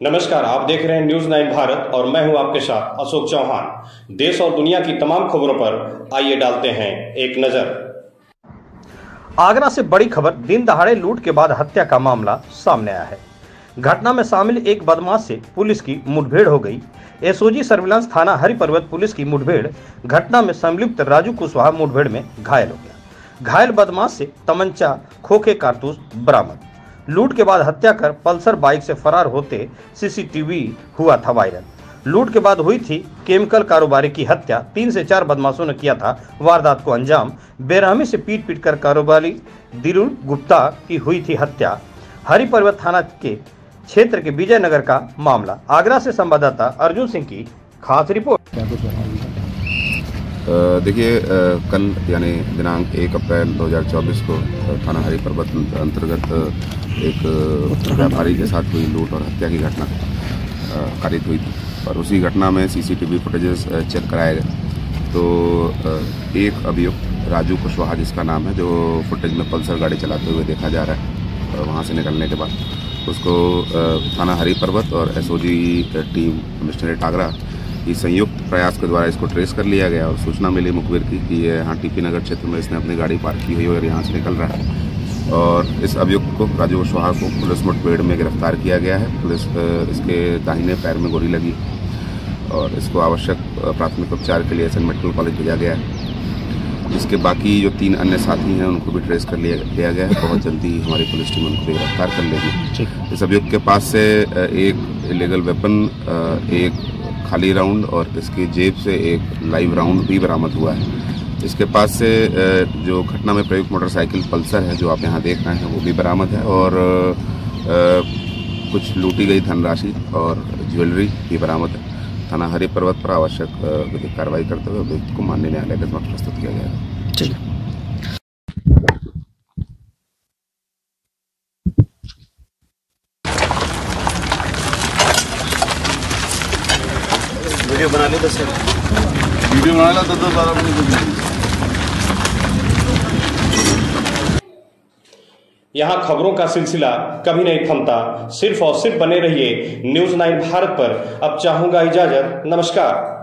नमस्कार, आप देख रहे हैं न्यूज़ नाइन भारत और मैं हूँ आपके साथ अशोक चौहान। देश और दुनिया की तमाम खबरों पर आइए डालते हैं एक नज़र। आगरा से बड़ी खबर, दिन दहाड़े लूट के बाद हत्या का मामला सामने आया है। घटना में शामिल एक बदमाश से पुलिस की मुठभेड़ हो गई। एसओजी सर्विलांस थाना हरि पर्वत पुलिस की मुठभेड़, घटना में संलिप्त राजू कुशवाहा मुठभेड़ में घायल हो गया। घायल बदमाश से तमंचा खोखे कारतूस बरामद। लूट के बाद हत्या कर पल्सर बाइक से फरार होते सीसीटीवी हुआ था वायरल। लूट के बाद हुई थी केमिकल कारोबारी की हत्या। तीन से चार बदमाशों ने किया था वारदात को अंजाम। बेरहमी से पीट पीट कर कारोबारी दिरुल गुप्ता की हुई थी हत्या। हरि पर्वत थाना के क्षेत्र के विजयनगर का मामला। आगरा से संवाददाता अर्जुन सिंह की खास रिपोर्ट। देखिए कल यानी दिनांक एक अप्रैल 2024 को थाना हरि पर्वत अंतर्गत एक व्यापारी के साथ हुई लूट और हत्या की घटना कारित हुई थी और उसी घटना में सीसीटीवी फुटेजेस चेक कराए गए। तो एक अभियुक्त राजू कुशवाहा जिसका नाम है जो फुटेज में पल्सर गाड़ी चलाते हुए देखा जा रहा है और वहाँ से निकलने के बाद उसको थाना हरि पर्वत और एसओजी टीम कमिश्नरेट आगरा की संयुक्त प्रयास के द्वारा इसको ट्रेस कर लिया गया और सूचना मिली मुखबिर की कि ये यहाँ टीपी नगर क्षेत्र में इसने अपनी गाड़ी पार्क की हुई और यहाँ से निकल रहा है। और इस अभियुक्त को राजू कुशवाहा को पुलिस मुठभेड़ में गिरफ़्तार किया गया है। पुलिस इसके दाहिने पैर में गोली लगी और इसको आवश्यक प्राथमिक उपचार के लिए एस मेडिकल कॉलेज भेजा गया है। इसके बाकी जो तीन अन्य साथी हैं उनको भी ट्रेस कर लिया लिया गया है। बहुत जल्दी हमारी पुलिस टीम उनको भी गिरफ़्तार कर लेगी। इस अभियुक्त के पास से एक इलीगल वेपन एक खाली राउंड और इसकी जेब से एक लाइव राउंड भी बरामद हुआ है। इसके पास से जो घटना में प्रयुक्त मोटरसाइकिल पल्सर है, जो आप यहाँ देख रहे हैं, वो भी बरामद है और कुछ लूटी गई धनराशि और ज्वेलरी भी बरामद है। थाना हरि पर्वत पर आवश्यक कार्रवाई करते हुए अभियुक्त को माननीय न्यायालय के समक्ष प्रस्तुत किया गया जाएगा वीडियो बना ली दस वीडियो वीडियो बनाना दस दस बारह मिनट यहाँ खबरों का सिलसिला कभी नहीं थमता। सिर्फ़ और सिर्फ़ बने रहिए न्यूज़ नाइन भारत पर। अब चाहूँगा इजाज़त। नमस्कार।